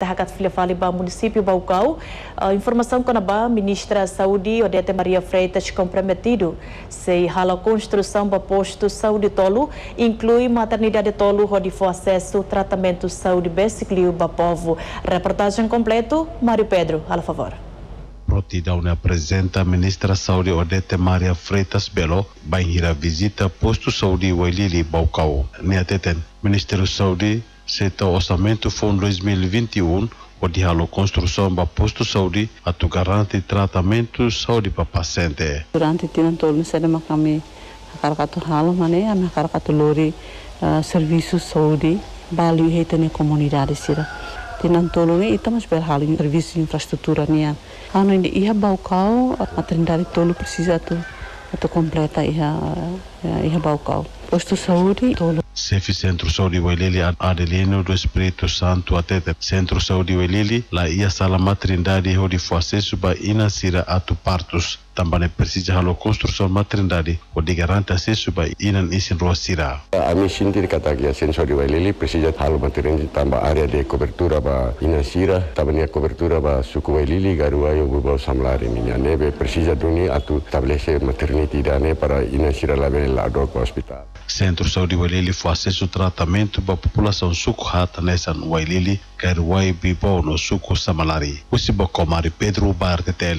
Tahakat Filha ba município Baucau. A informação que a ministra da Saúde, Odete Maria Freitas, comprometido se a construção do posto saúde tolo, inclui maternidade tolo, onde for acesso tratamento de saúde básico para povo. Reportagem completo, Mário Pedro, a favor. Prontidão apresenta a ministra Saúde Odete Maria Freitas Belo vai ir a visita posto saúde Wailili Baucau. Neateten, Ministério Saúde seta orçamento fundo 2021 onde a construção do posto de saúde a tu garante tratamento de saúde para paciente. Durante tinan tolo sa nama kami karakato halo mane ama karakato lori uh, serviços saúde bali heitane comunidade sira. Tinan tolo ni ita mas ber halo serviço infraestrutura nian. Ano ini ia bau kau maternidade tolo precisa tu tu completa ia ia bau kau. Posto saúde tolo Sefi Centro Saúde Wailili Adelino do Espírito Santo até Centro Saúde Wailili la ia sala maternidade onde foi acesso para inasira atu partos também precisa halo construção maternidade onde garante acesso para inan isin ruasira. A mim sentir kata que a Centro Saúde Wailili precisa halo maternidade tambah área de cobertura para inasira também a cobertura para suku Wailili garua yang berbau samlari minha nebe precisa duni atu estabelecer maternidade para inasira la bela dok hospital. Centro Saúde Wailili foi acesso tratamento para a população sukuhata nessa Wailili, quer Wai Bibo no suku Samalari. O Sibocomari Pedro Barteteli